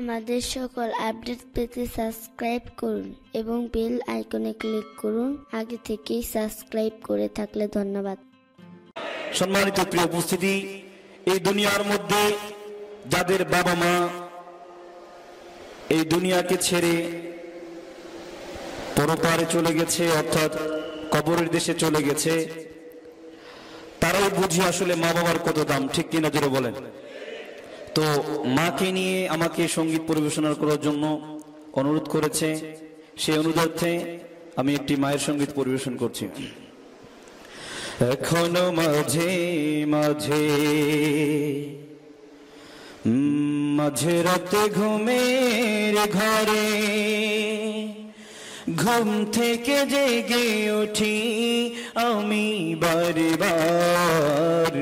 আমাদের সকল আপডেট পেতে সাবস্ক্রাইব করুন এবং বেল আইকনে ক্লিক করুন। আগে থেকেই সাবস্ক্রাইব করে থাকলে ধন্যবাদ। সম্মানিত প্রিয় উপস্থিতি, এই দুনিয়ার মধ্যে যাদের বাবা মা এই দুনিয়াকে ছেড়ে পরপারে চলে গেছে, অর্থাৎ কবরের দেশে চলে গেছে তারাই বুঝি আসলে মা বাবার কত দাম, ঠিক কিনা জোরে বলেন? তো মাকে নিয়ে আমাকে সংগীত পরিবেশনা করার জন্য অনুরোধ করেছে। সেই অনুরোধে আমি একটি মায়ের সংগীত পরিবেশন করছি। এখনও মাঝে মাঝে মাঝে রাতে ঘুমের ঘরে ঘুম থেকে জেগে উঠি আমি বারে বার।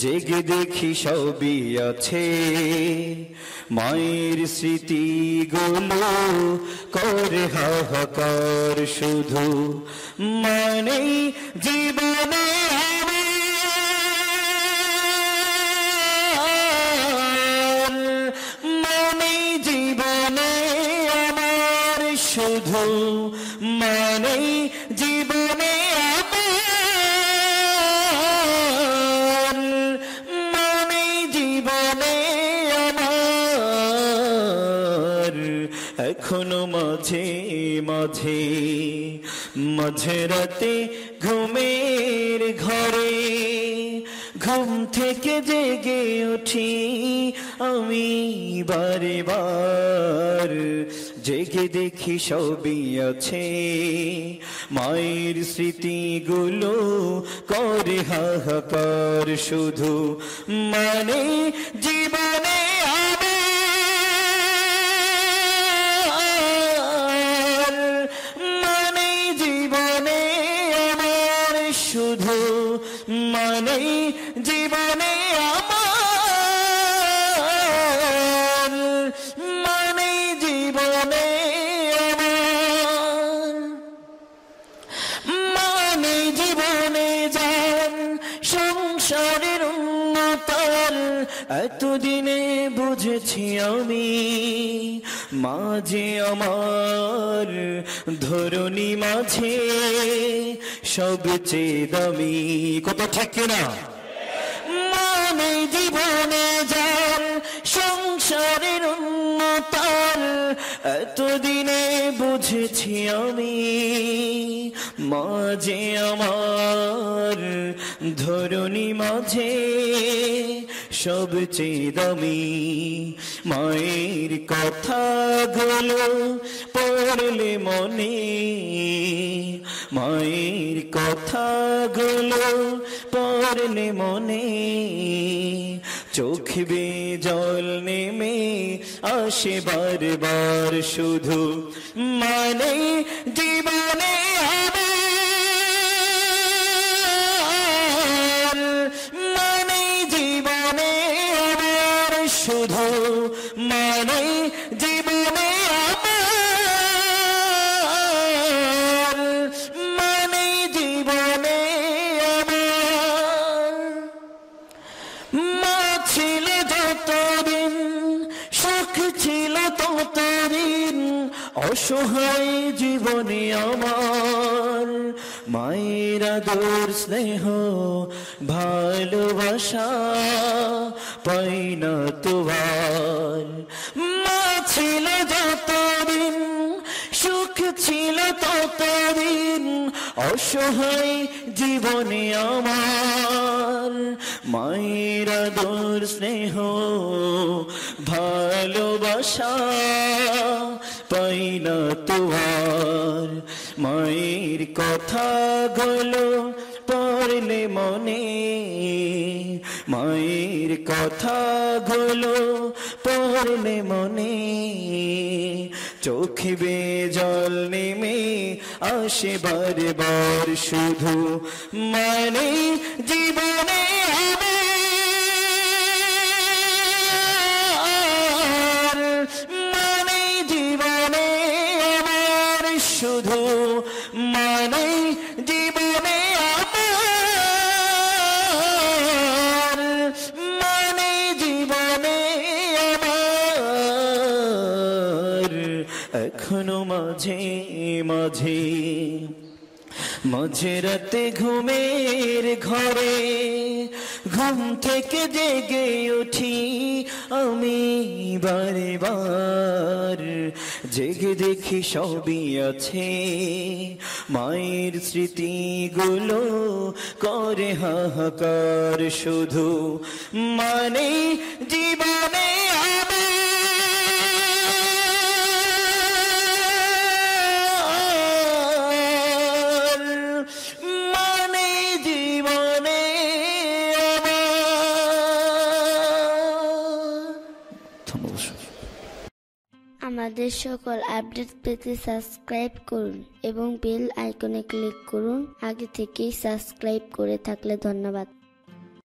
জেগে দেখি সবই আছে। মায়ের স্মৃতিগুলো করে হাহাকার শুধু মানে জীবনে মানে জীবনে আমার শুধু মানে জীবনে এখনও মাঝে মাঝে মাঝে রাতে ঘুমের ঘরে ঘুম থেকে জেগে উঠি আমি বারে বার। জেগে দেখি সবই আছে, মায়ের স্মৃতিগুলো করে হাহাকার। শুধু মানে জীবনে এতদিনে বুঝেছি আমি মাঝে আমার ধরণী মাঝে সবচেয়ে দামি কত ঠিক না মানে জীবনে যান সংসারের উন্নতার এতদিনে বুঝেছি আমি মাঝে আমার ধরণী মাঝে সবচেয়ে দামি। মায়ের কথাগুলো পড়লে মনে, মায়ের কথাগুলো পড়লে মনে। চোখ বে জল নেমে আসে বারবার শুধু মানে জীবনে জীবনে আমার মানে জীবনে আমার। মা ছিল যতদিন সুখ ছিল ততদিন। অসহায় জীবনে আমার মায়ের আদর স্নেহ ভালোবাসা পাই না তোমার। মা ছিল সুখ ছিল ততদিন অসহায় জীবনে আমার। মায়ের আদর, স্নেহ, ভালোবাসা পাই না তোমার মায়ের কথাগুলো পড়লে মনে, মায়ের কথাগুলো পড়লে মনে। চোখে বে জল নেমে আসে বারে বার শুধু মানে জীবনে আমার মানে জীবনে আমার শুধু মানে এখনও মাঝে মাঝে মাঝে রাতে ঘুমের ঘরে, ঘুম থেকে জেগে উঠি আমি বারে বার জেগে দেখি সবই আছে, মায়ের স্মৃতিগুলো করে হাহাকার শুধু মানে জীবনে। আমাদের সকল আপডেট পেতে সাবস্ক্রাইব করুন এবং বেল আইকনে ক্লিক করুন। আগে থেকেই সাবস্ক্রাইব করে থাকলে ধন্যবাদ।